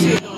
Yeah.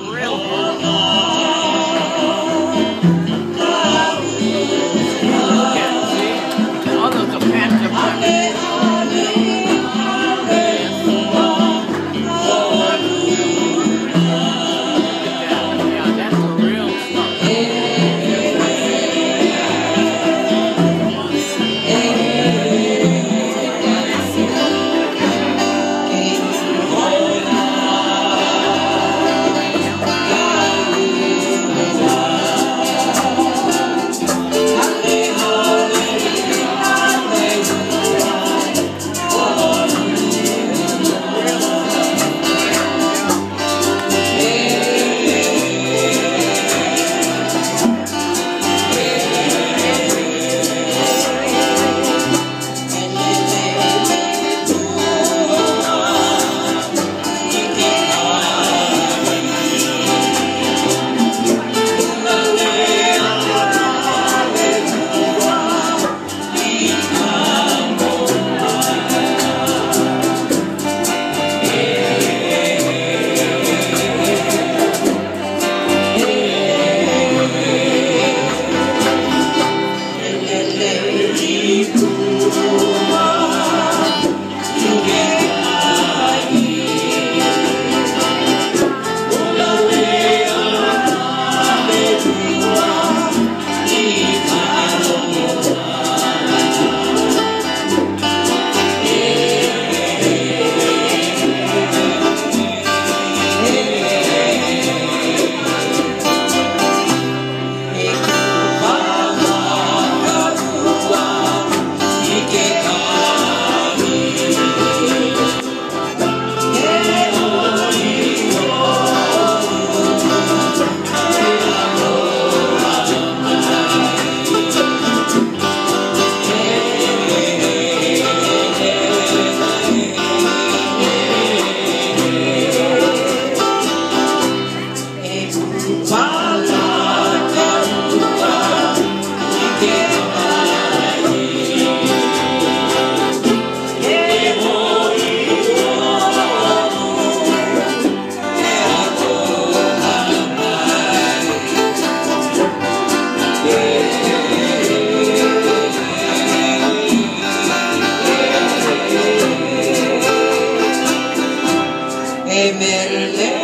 Amen.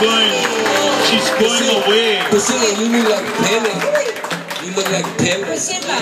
Going, she's going away. Priscilla, you look like Pele. You look like Pele. Priscilla,